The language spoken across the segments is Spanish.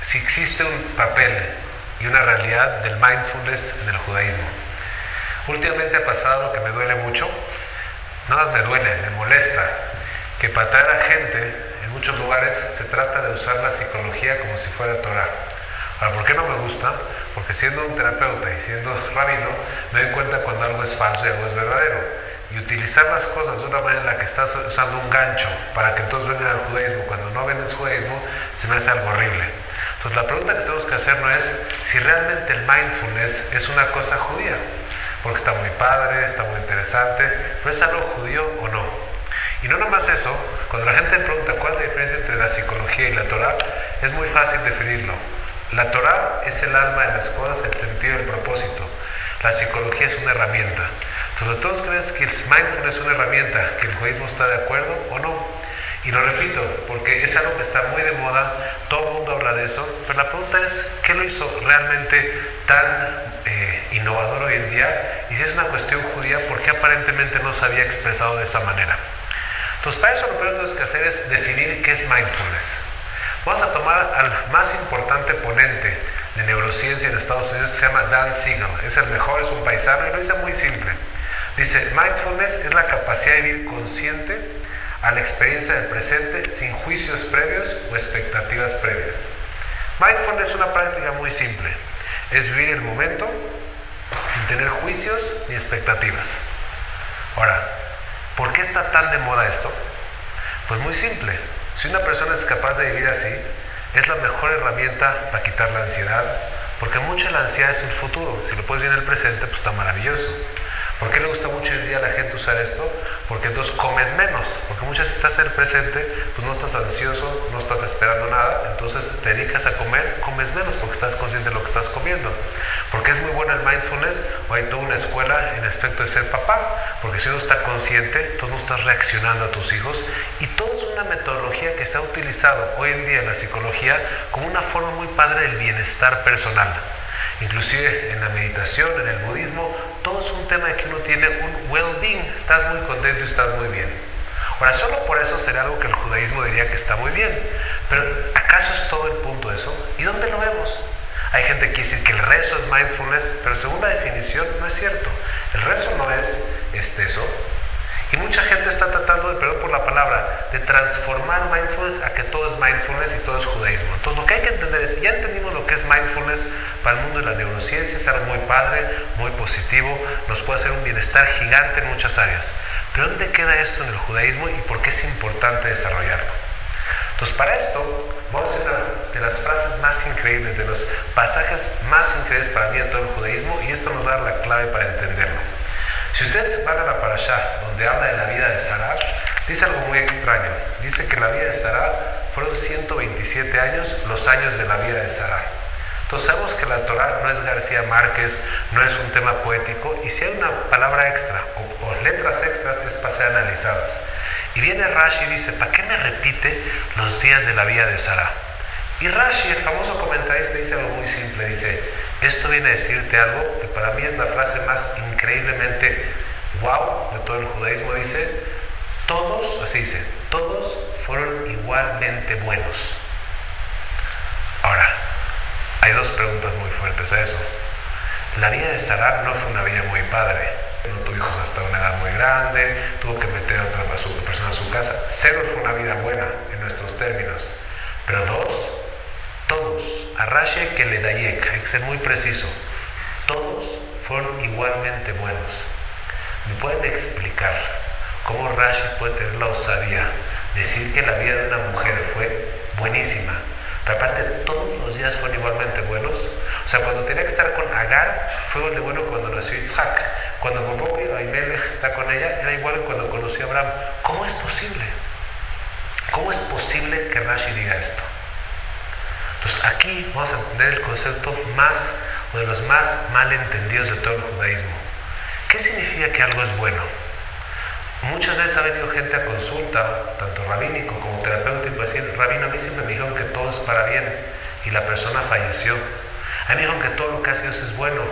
Si existe un papel y una realidad del mindfulness en el judaísmo. Últimamente ha pasado que me duele mucho, no más me duele, me molesta, que para traer a gente en muchos lugares se trata de usar la psicología como si fuera Torah. Ahora, ¿por qué no me gusta? Porque siendo un terapeuta y siendo rabino, me doy cuenta cuando algo es falso y algo es verdadero. Y utilizar las cosas de una manera en la que estás usando un gancho para que todos vengan al judaísmo cuando no ven judaísmo, se me hace algo horrible. Entonces la pregunta que tenemos que hacer no es si realmente el mindfulness es una cosa judía, porque está muy padre, está muy interesante, pero es algo judío o no. Y no nomás eso, cuando la gente pregunta cuál es la diferencia entre la psicología y la Torah, es muy fácil definirlo. La Torah es el alma de las cosas, el sentido, el propósito. La psicología es una herramienta. Entonces, ¿todos creen que el mindfulness es una herramienta? ¿Que el judaísmo está de acuerdo o no? Y lo repito, porque es algo que está muy de moda, todo el mundo habla de eso, pero la pregunta es, ¿qué lo hizo realmente tan eh, innovador hoy en día? Y si es una cuestión judía, ¿por qué aparentemente no se había expresado de esa manera? Entonces, para eso lo primero que tenemos que hacer es definir qué es mindfulness. Vamos a tomar al más importante ponente de neurociencia en Estados Unidos, que se llama Dan Siegel. Es el mejor, es un paisano y lo dice muy simple. Dice, mindfulness es la capacidad de vivir consciente a la experiencia del presente sin juicios previos o expectativas previas. Mindfulness es una práctica muy simple. Es vivir el momento sin tener juicios ni expectativas. Ahora, ¿por qué está tan de moda esto? Pues muy simple. Si una persona es capaz de vivir así, es la mejor herramienta para quitar la ansiedad, porque mucha la ansiedad es el futuro. Si lo puedes vivir en el presente, pues está maravilloso. ¿Por qué le gusta mucho hoy día a la gente usar esto? Porque entonces comes menos. Porque muchas veces estás en el presente, pues no estás ansioso, no estás esperando nada. Entonces te dedicas a comer, comes menos porque estás consciente de lo que estás comiendo. Porque es muy bueno el mindfulness, o hay toda una escuela en aspecto de ser papá. Porque si uno está consciente, entonces no estás reaccionando a tus hijos. Y todo es una metodología que se ha utilizado hoy en día en la psicología como una forma muy padre del bienestar personal. Inclusive en la meditación, en el budismo, todo es un tema de que uno tiene un well-being, estás muy contento y estás muy bien. Ahora, solo por eso será algo que el judaísmo diría que está muy bien. Pero ¿acaso es todo el punto eso? ¿Y dónde lo vemos? Hay gente que dice que el rezo es mindfulness, pero según la definición no es cierto. El rezo no es este, eso, y mucha gente está tratando, de, perdón por la palabra, de transformar mindfulness a que todo es mindfulness y todo es judaísmo. Entonces lo que hay que entender es, ya entendimos lo que es mindfulness para el mundo de la neurociencia, es algo muy padre, muy positivo, nos puede hacer un bienestar gigante en muchas áreas. Pero ¿dónde queda esto en el judaísmo y por qué es importante desarrollarlo? Entonces para esto vamos a hacer una de las frases más increíbles, de los pasajes más increíbles para mí en todo el judaísmo y esto nos da la clave para entenderlo. Si ustedes van a la parasha donde habla de la vida de Sarah, dice algo muy extraño. Dice que la vida de Sarah fueron 127 años los años de la vida de Sarah. Entonces sabemos que la Torah no es García Márquez, no es un tema poético, y si hay una palabra extra o, letras extras es para ser analizadas. Y viene Rashi y dice, ¿para qué me repite los días de la vida de Sarah? Y Rashi, el famoso comentarista, dice algo muy simple, dice, esto viene a decirte algo que para mí es la frase más increíblemente wow de todo el judaísmo. Dice, todos, así dice, todos fueron igualmente buenos. Ahora, hay dos preguntas muy fuertes a eso. La vida de Sarah no fue una vida muy padre. No tuvo hijos hasta una edad muy grande, tuvo que meter a otra persona a su casa. Cero fue una vida buena en nuestros términos. Pero dos, todos, Arrache que le dayek, hay que ser muy preciso, todos fueron igualmente buenos. ¿Me pueden explicar cómo Rashi puede tener la osadía de decir que la vida de una mujer fue buenísima? Pero aparte, todos los días fueron igualmente buenos. O sea, cuando tenía que estar con Agar, fue igual de bueno cuando nació Isaac. Cuando Bobo y está con ella, era igual que cuando conoció a Abraham. ¿Cómo es posible? ¿Cómo es posible que Rashi diga esto? Entonces aquí vamos a entender el concepto más o de los más mal entendidos de todo el judaísmo. ¿Qué significa que algo es bueno? Muchas veces ha venido gente a consulta, tanto rabínico como terapéutico, a decir, rabino, a mí siempre me dijeron que todo es para bien y la persona falleció. A mí me dijeron que todo lo que hace Dios es bueno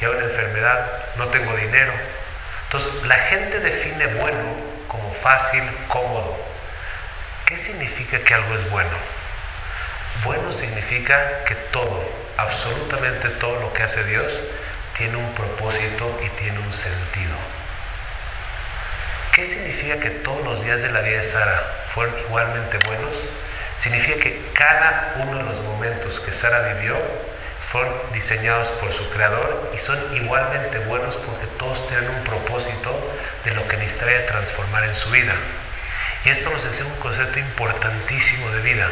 y hay una enfermedad, no tengo dinero. Entonces, la gente define bueno como fácil, cómodo. ¿Qué significa que algo es bueno? Bueno significa que todo, absolutamente todo lo que hace Dios, tiene un propósito y tiene un sentido. ¿Qué significa que todos los días de la vida de Sara fueron igualmente buenos? Significa que cada uno de los momentos que Sara vivió fueron diseñados por su creador y son igualmente buenos porque todos tienen un propósito de lo que necesitaría transformar en su vida. Y esto nos enseña un concepto importantísimo de vida,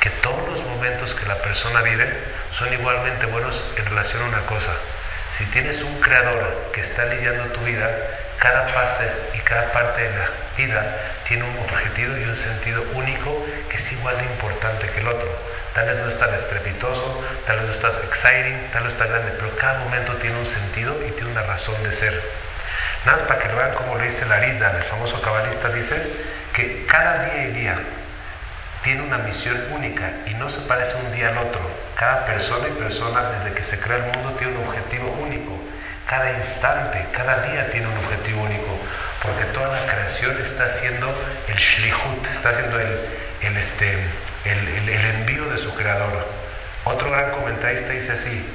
que todos los momentos que la persona vive son igualmente buenos en relación a una cosa. Si tienes un creador que está lidiando tu vida, cada parte y cada parte de la vida tiene un objetivo y un sentido único que es igual de importante que el otro. Tal vez no es tan estrepitoso, tal vez no es tan exciting, tal vez no es tan grande, pero cada momento tiene un sentido y tiene una razón de ser. Nada más para que lo vean como lo dice Larizan, el famoso cabalista, dice que cada día y día tiene una misión única y no se parece un día al otro. Cada persona y persona desde que se crea el mundo tiene un objetivo único cada instante, cada día tiene un objetivo único, porque toda la creación está haciendo el shlihut, está haciendo el, el, este, el, el envío de su creador. Otro gran comentarista dice así,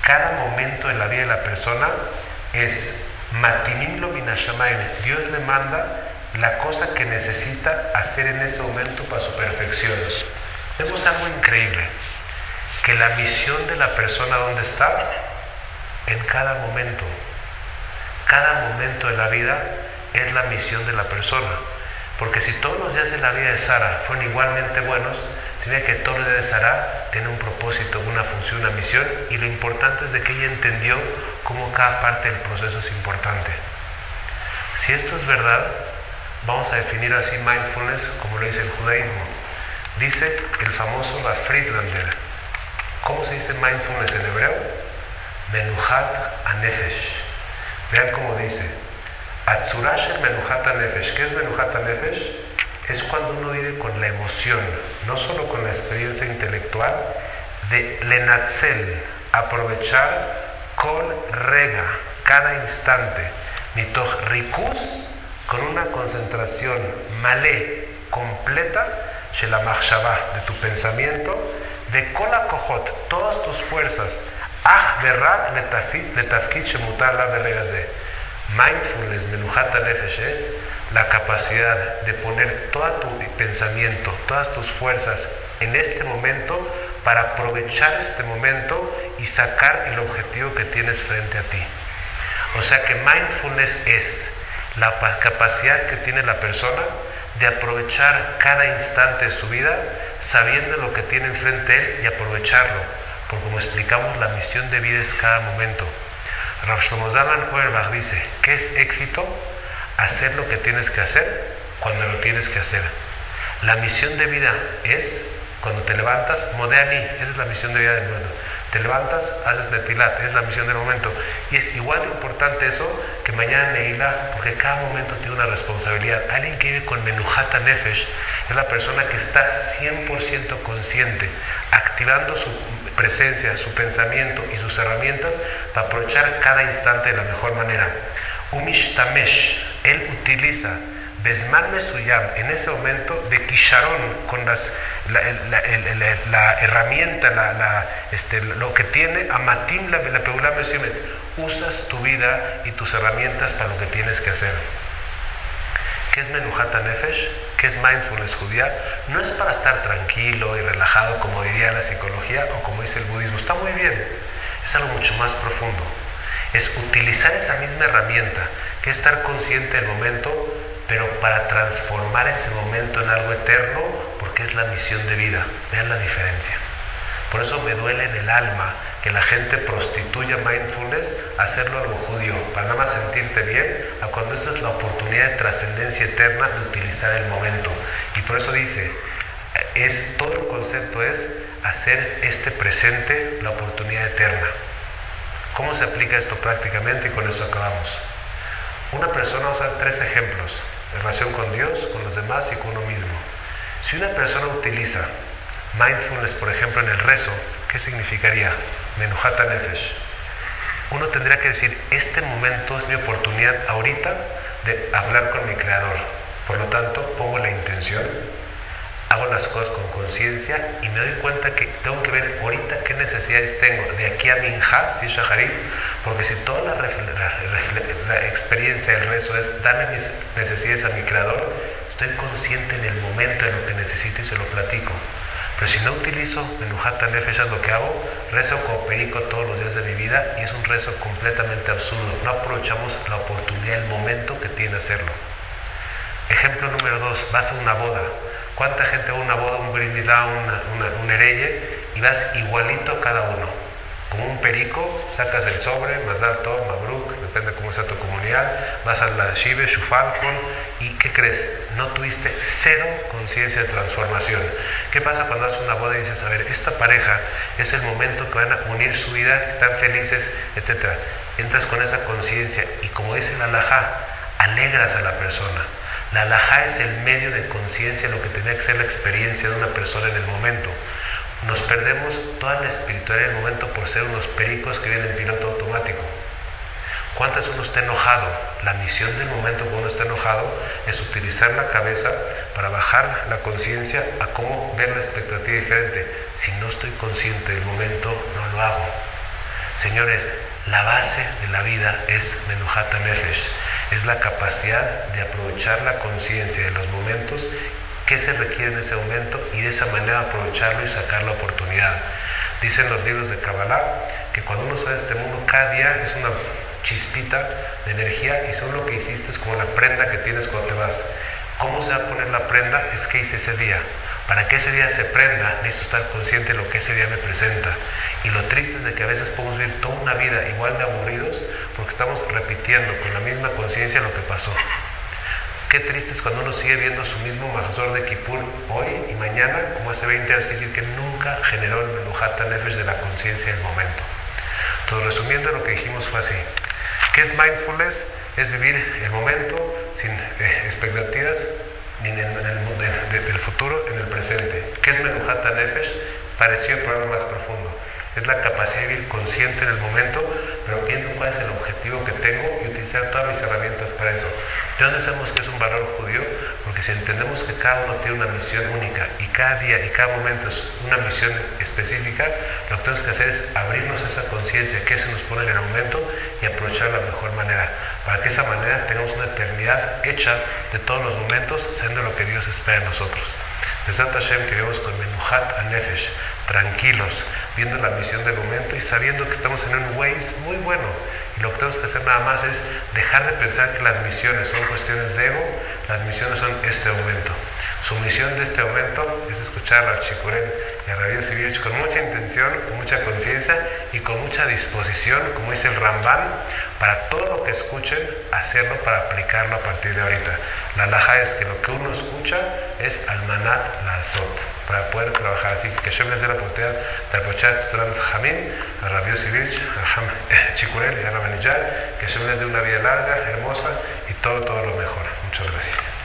cada momento en la vida de la persona es matinim lo Dios le manda la cosa que necesita hacer en ese momento para su perfección. Vemos algo increíble, que la misión de la persona donde está en cada momento. Cada momento de la vida es la misión de la persona. Porque si todos los días de la vida de Sara fueron igualmente buenos, significa que todos los días de Sara tiene un propósito, una función, una misión, y lo importante es de que ella entendió cómo cada parte del proceso es importante. Si esto es verdad, vamos a definir así mindfulness como lo dice el judaísmo. Dice el famoso la Friedlander. ¿Cómo se dice mindfulness en hebreo? Menuhat Anefesh. Vean cómo dice. Atzurash el Menuhat Anefesh. ¿Qué es Menuhat Anefesh? Es cuando uno vive con la emoción, no solo con la experiencia intelectual, de Lenatzel, aprovechar con rega, cada instante, mitoch rikus, con una concentración malé, completa, la de tu pensamiento, de kola kohot, todas tus fuerzas, Ah, Mindfulness, Menuhata Nefesh, es la capacidad de poner todo tu pensamiento, todas tus fuerzas en este momento para aprovechar este momento y sacar el objetivo que tienes frente a ti. O sea que mindfulness es la capacidad que tiene la persona de aprovechar cada instante de su vida sabiendo lo que tiene enfrente él y aprovecharlo porque como explicamos, la misión de vida es cada momento. Rav Shlomo Zalman dice, ¿qué es éxito? Hacer lo que tienes que hacer cuando lo tienes que hacer. La misión de vida es cuando te levantas, Modeani, esa es la misión de vida del mundo. Te levantas, haces netilat, es la misión del momento. Y es igual importante eso que mañana Neila, porque cada momento tiene una responsabilidad. Alguien que vive con Menujata Nefesh es la persona que está 100% consciente, activando su presencia, su pensamiento y sus herramientas para aprovechar cada instante de la mejor manera. Umishtamesh, él utiliza Besman Mesuyam, en ese momento de Kisharon, con las, la, herramienta, la, este, lo que tiene, Amatim la, la Peula usas tu vida y tus herramientas para lo que tienes que hacer. ¿Qué es Menuhata Nefesh? ¿Qué es mindfulness judía? No es para estar tranquilo y relajado como diría la psicología o como dice el budismo. Está muy bien. Es algo mucho más profundo. Es utilizar esa misma herramienta, que es estar consciente del momento, pero para transformar ese momento en algo eterno, porque es la misión de vida. Vean la diferencia. Por eso me duele en el alma que la gente prostituya mindfulness, hacerlo algo judío, para nada más sentirte bien, a cuando esa es la oportunidad de trascendencia eterna de utilizar el momento. Y por eso dice, es, todo el concepto es hacer este presente la oportunidad eterna. ¿Cómo se aplica esto prácticamente? Y con eso acabamos. Una persona, a dar tres ejemplos relación con Dios, con los demás y con uno mismo. Si una persona utiliza mindfulness, por ejemplo, en el rezo, ¿qué significaría? Menuhata. Uno tendría que decir, este momento es mi oportunidad ahorita de hablar con mi creador. Por lo tanto, pongo la intención, hago las cosas con conciencia y me doy cuenta que tengo que ver ahorita qué necesidades tengo de aquí a Minja, si Shaharit, porque si toda la, la, experiencia del rezo es darle mis necesidades a mi creador, estoy consciente en el momento de lo que necesito y se lo platico. Pero si no utilizo Menujata Nefesh es lo que hago, rezo como perico todos los días de mi vida y es un rezo completamente absurdo. No aprovechamos la oportunidad, el momento que tiene hacerlo. Ejemplo número dos, vas a una boda. ¿Cuánta gente va a una boda, un brindilá, una, un hereye y vas igualito cada uno? como un perico, sacas el sobre, Mazal Tov, Mabruk, depende cómo sea tu comunidad, vas a la Shive, Shufalcon, y ¿qué crees? No tuviste cero conciencia de transformación. ¿Qué pasa cuando haces una boda y dices, a ver, esta pareja es el momento que van a unir su vida, están felices, etcétera? Entras con esa conciencia y como dice la Alajá, alegras a la persona. La alajá es el medio de conciencia, lo que tenía que ser la experiencia de una persona en el momento. Nos perdemos toda la espiritualidad del momento por ser unos pericos que vienen en piloto automático. ¿Cuántas uno está enojado? La misión del momento cuando uno está enojado es utilizar la cabeza para bajar la conciencia a cómo ver la expectativa diferente. Si no estoy consciente del momento, no lo hago. Señores, la base de la vida es Menuhata Nefesh, es la capacidad de aprovechar la conciencia de los momentos qué se requiere en ese momento y de esa manera aprovecharlo y sacar la oportunidad. Dicen los libros de Kabbalah que cuando uno sale de este mundo, cada día es una chispita de energía y solo lo que hiciste es como la prenda que tienes cuando te vas. ¿Cómo se va a poner la prenda? Es que hice ese día. Para que ese día se prenda, necesito estar consciente de lo que ese día me presenta. Y lo triste es de que a veces podemos una vida igual de aburridos porque estamos repitiendo con la misma conciencia lo que pasó. Qué triste es cuando uno sigue viendo su mismo Mahzor de Kippur hoy y mañana, como hace 20 años, quiere decir que nunca generó el Menuhata Nefesh de la conciencia del momento. Entonces, resumiendo, lo que dijimos fue así. ¿Qué es mindfulness? Es vivir el momento sin eh, expectativas ni en el, del futuro, en el presente. ¿Qué es Menuhata Nefesh? Pareció el problema más profundo es la capacidad de vivir consciente en el momento, pero viendo cuál es el objetivo que tengo y utilizar todas mis herramientas para eso. ¿De dónde sabemos que es un valor judío? Porque si entendemos que cada uno tiene una misión única y cada día y cada momento es una misión específica, lo que tenemos que hacer es abrirnos a esa conciencia que se nos pone en el momento y aprovechar la mejor manera, para que de esa manera tengamos una eternidad hecha de todos los momentos, siendo lo que Dios espera de nosotros. Besat Hashem que vivamos con Menuhat Anefesh, tranquilos, viendo la misión del momento y sabiendo que estamos en un Waze muy bueno. Y lo que tenemos que hacer nada más es dejar de pensar que las misiones son cuestiones de ego, las misiones son este momento. Su misión de este momento es escuchar a Chicuren y a Radio Sibirich con mucha intención, con mucha conciencia y con mucha disposición, como dice el Ramban, para todo lo que escuchen, hacerlo para aplicarlo a partir de ahorita. La laja es que lo que uno escucha es almanat la azot, para poder trabajar así. Que yo les dé la oportunidad de aprovechar estos grandes jamín, a Radio Sibirich, a Chikurel y a Rabanillar, que yo les dé una vida larga, hermosa y todo, todo lo mejor. Muchas gracias.